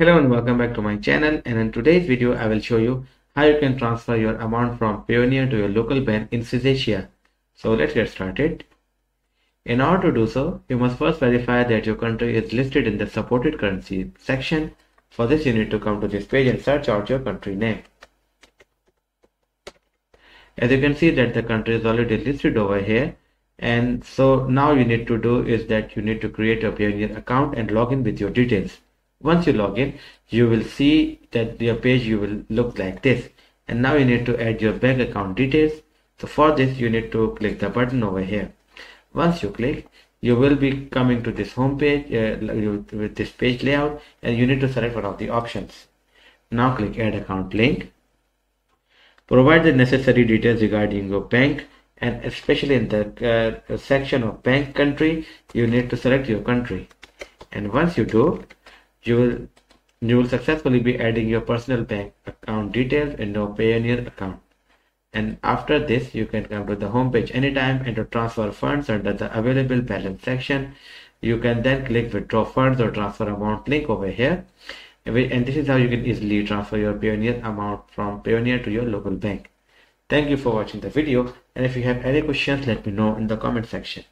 Hello and welcome back to my channel and in today's video I will show you how you can transfer your amount from Payoneer to your local bank in Asia. So let's get started. In order to do so, you must first verify that your country is listed in the supported currency section. For this you need to come to this page and search out your country name. As you can see that the country is already listed over here and so now you need to do is that you need to create a Payoneer account and log in with your details once you log in you will see that your page you will look like this. And now you need to add your bank account details. So for this you need to click the button over here. Once you click you will be coming to this home page uh, with this page layout and you need to select one of the options. Now click add account link. Provide the necessary details regarding your bank and especially in the uh, section of bank country you need to select your country. And once you do you will you will successfully be adding your personal bank account details in your Payoneer account. And after this, you can come to the home page anytime and to transfer funds under the available balance section. You can then click withdraw funds or transfer amount link over here. And this is how you can easily transfer your Payoneer amount from Payoneer to your local bank. Thank you for watching the video. And if you have any questions, let me know in the comment section.